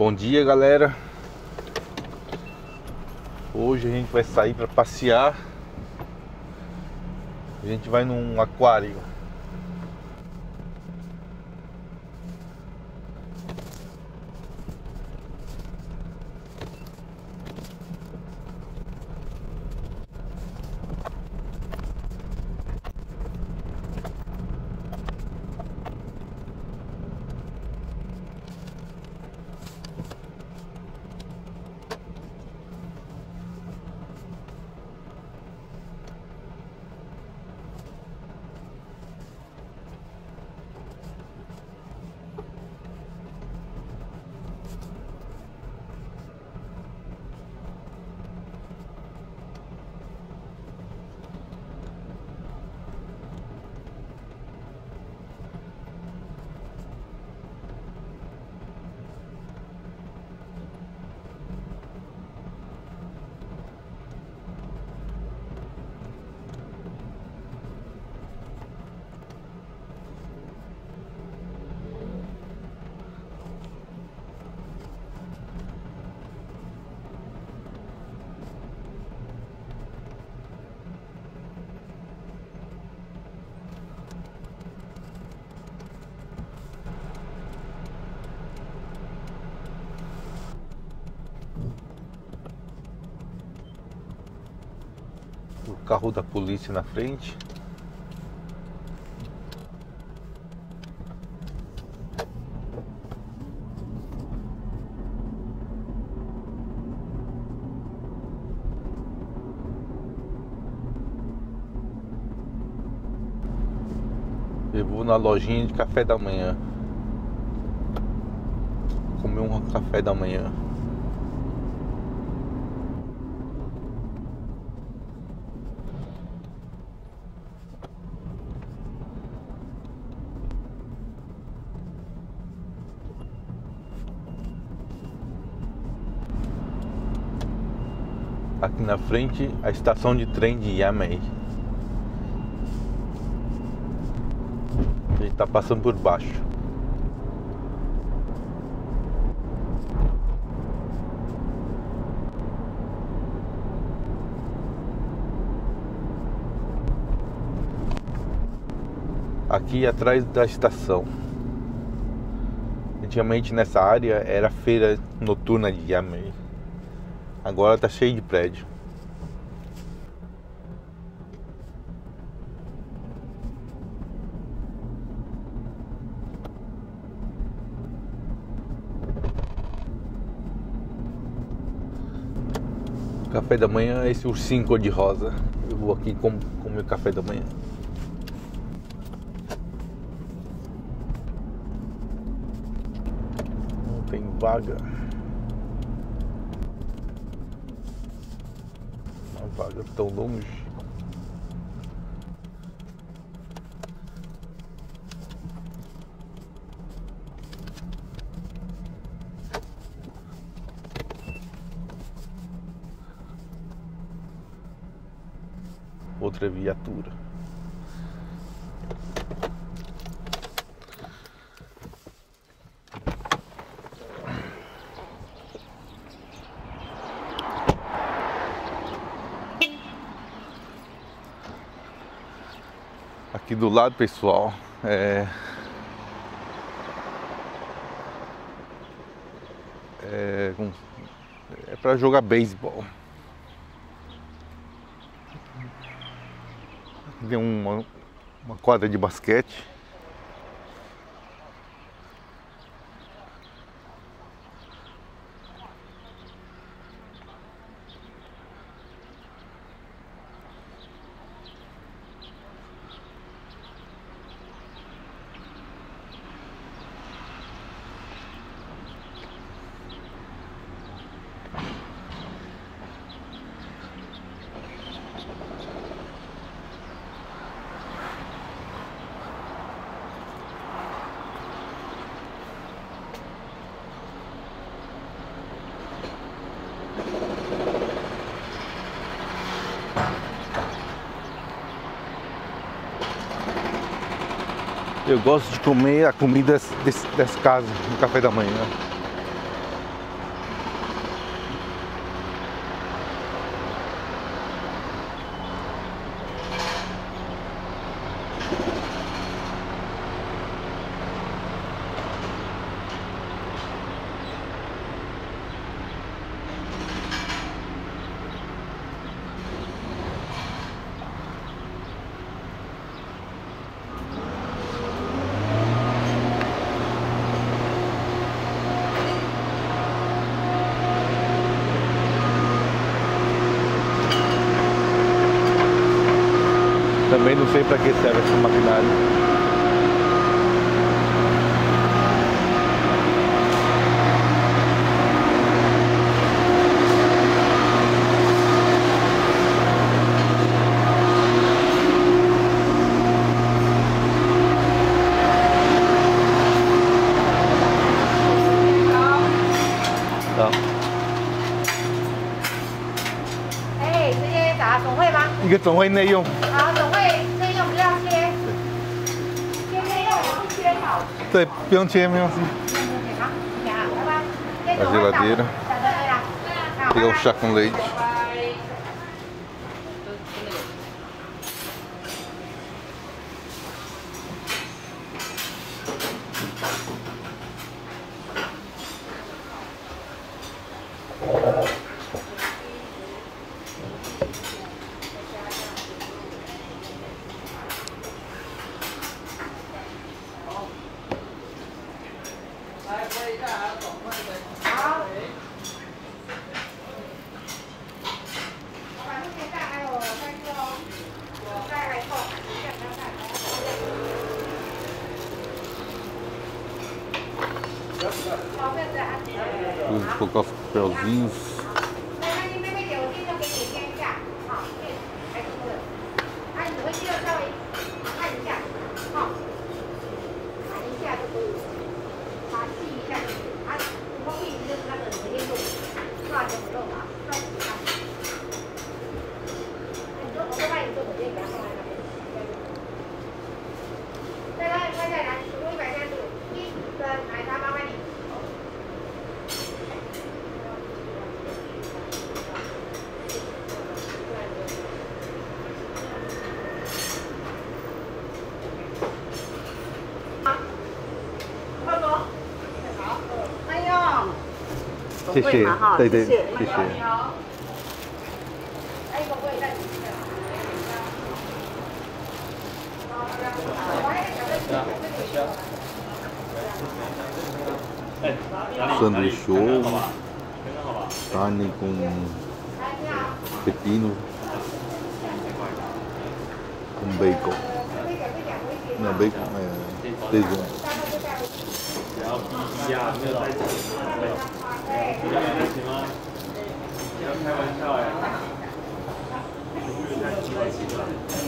Bom dia, galera. Hoje a gente vai sair para passear. A gente vai num aquário. o carro da polícia na frente. Eu vou na lojinha de café da manhã. Comer um café da manhã. Aqui na frente a estação de trem de Yamei. A gente está passando por baixo. Aqui atrás da estação. Antigamente nessa área era feira noturna de Yamei. Agora tá cheio de prédio. Café da manhã é esse ursinho cor de rosa. Eu vou aqui com comer café da manhã. Não tem vaga. Vaga tão longe. Outra viatura. Do lado, pessoal, é, é, é para jogar beisebol. Tem uma, uma quadra de basquete. Eu gosto de comer a comida desse, dessa casa no café da manhã. Também não sei para que serve esse maquinário. Đó. 哎，直接打总会吗？一个总会内用， 对，不用切，没关系。好，呀，拜拜。 A geladeira. 打这里啦。 Pegar o chá com leite. Vou colocar os papelzinhos. 谢谢，对对，谢谢。圣女秀，安尼，跟培根，跟贝克，啊，贝克，对对。你起吗开玩笑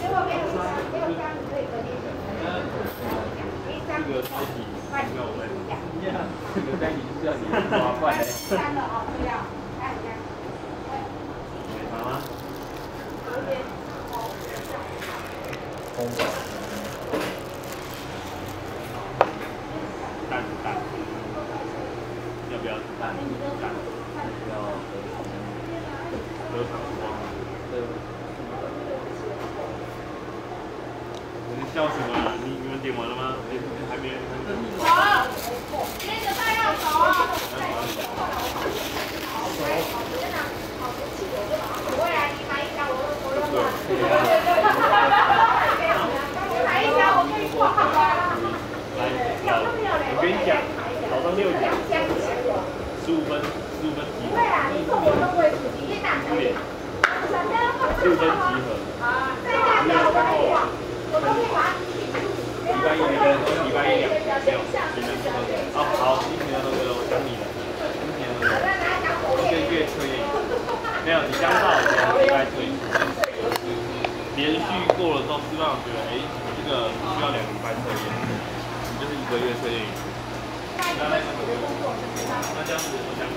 这个没有三没有三可这个体我们这个代理是叫你花费这样子，我讲你。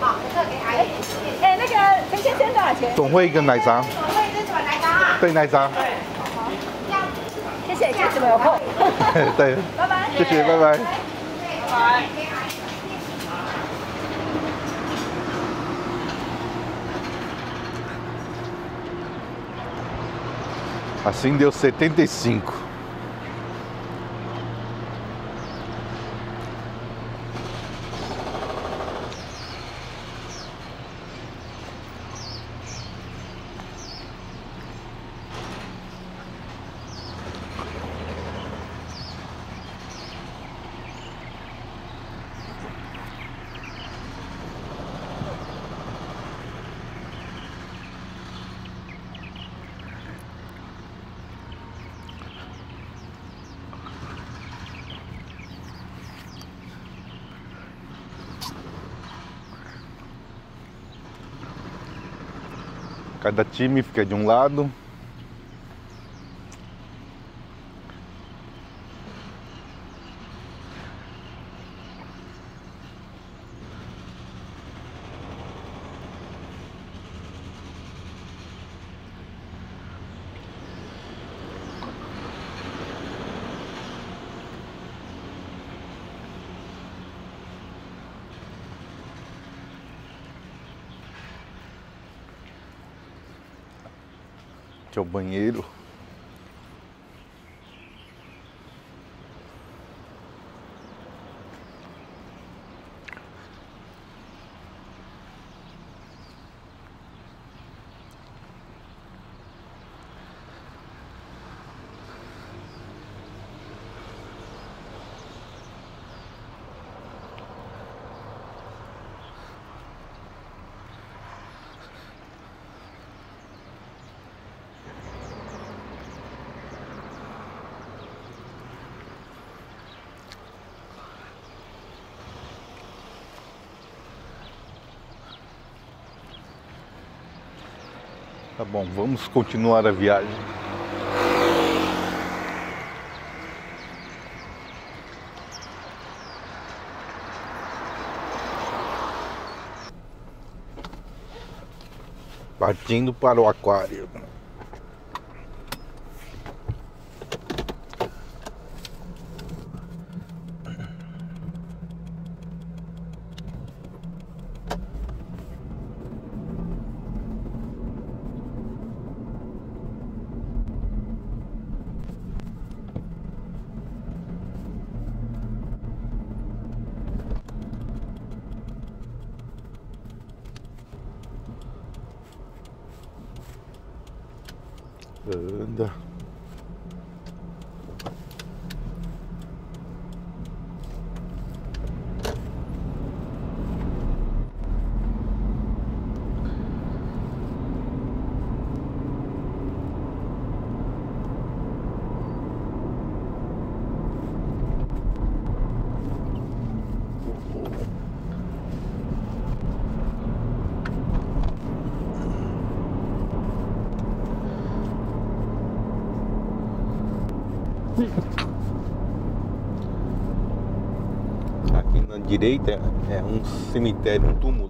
好，这个给阿姨。哎，那个陈先生多少钱？总会一个奶茶，总会这什么来着啊？对奶茶，谢谢，下次我有空。对，拜拜。谢谢，拜拜拜。拜。Assim deu 75. Cada time fica de um lado. Aqui é o banheiro. Tá bom, vamos continuar a viagem. Partindo para o aquário. да. Direita é um cemitério, um túmulo. “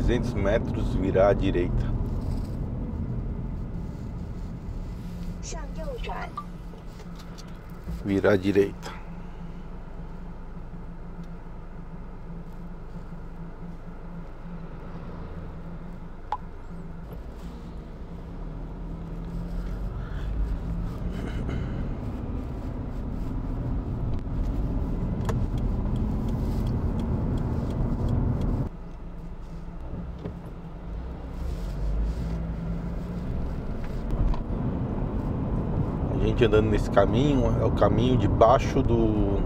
300 metros virá à direita. Virá à direita. gente andando nesse caminho é o caminho debaixo do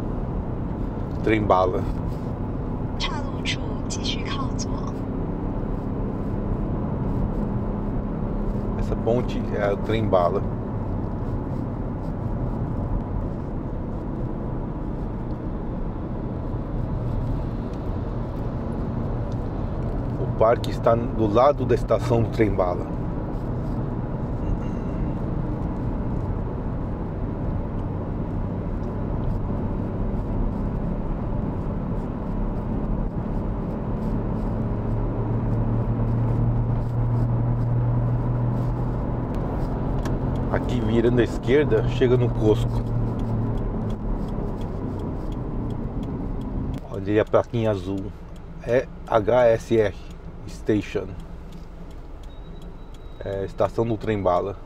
trem bala. Essa ponte é o trem bala. O parque está do lado da estação do trem bala. Virando à esquerda, chega no Cosco. Olha a plaquinha azul. É HSR Station. É estação do trem bala.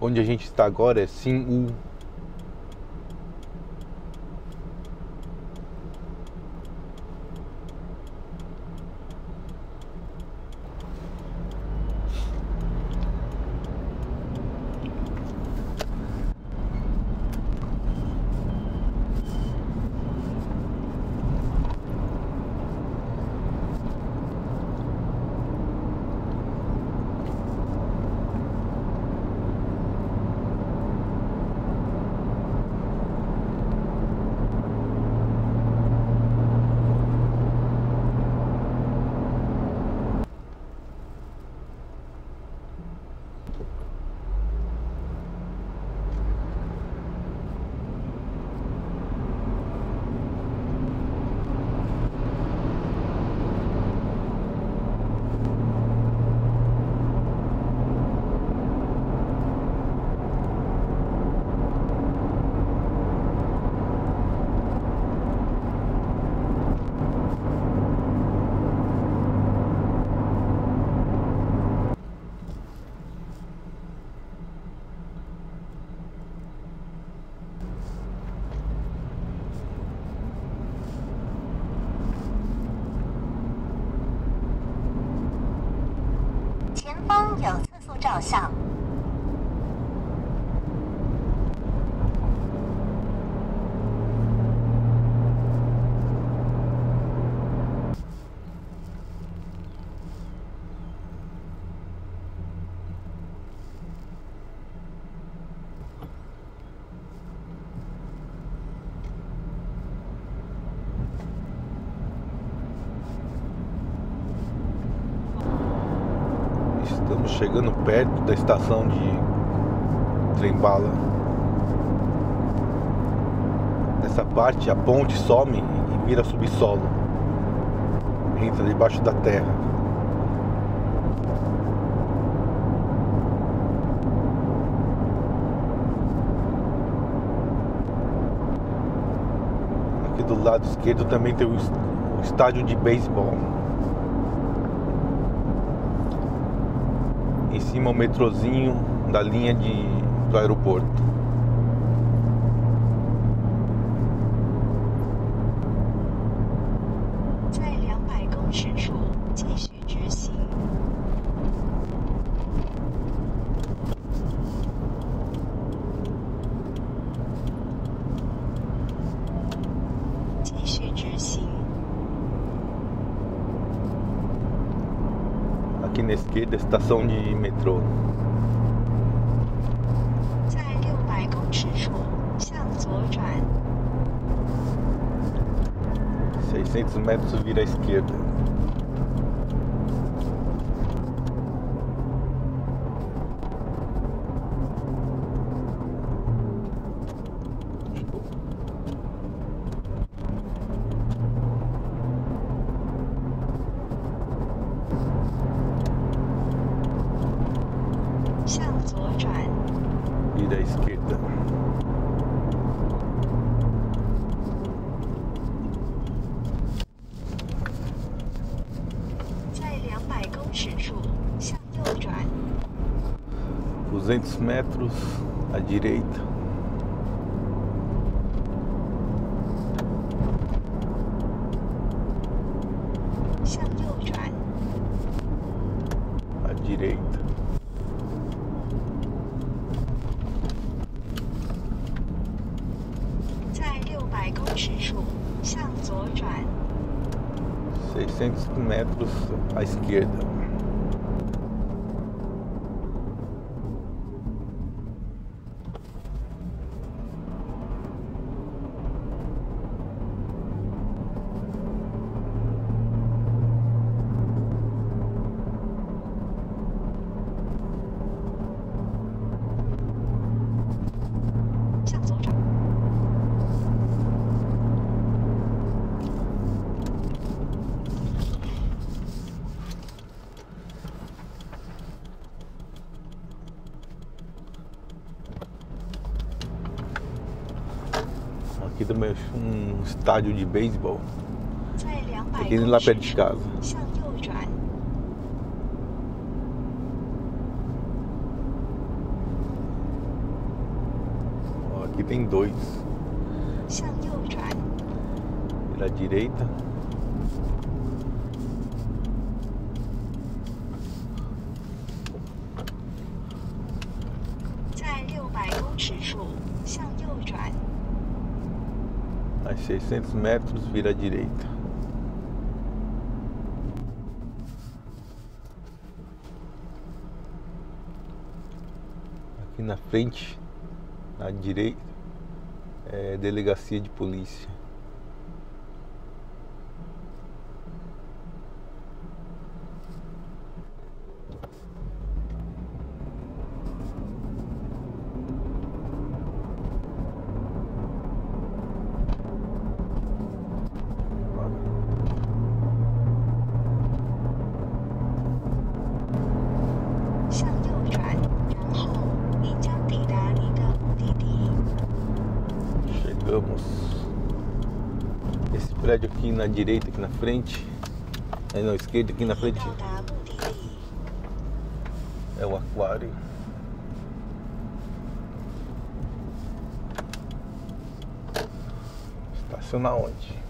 Onde a gente está agora é Sim U. chegando perto da estação de trem-bala. Nessa parte a ponte some e vira subsolo. Entra debaixo da terra. Aqui do lado esquerdo também tem o es- o estádio de beisebol. em cima o metrozinho da linha de, do aeroporto. aqui na esquerda, estação de 在六百公尺处向左转。600 metros vira à esquerda. 200 metros à direita. também um estádio de beisebol. Aqui lá perto de casa. Aqui tem dois. Pela direita. 600 metros vira à direita. Aqui na frente, à direita, é delegacia de polícia. aqui na direita, aqui na frente. É, Aí na esquerda, aqui na frente. É o aquário. Estaciona onde?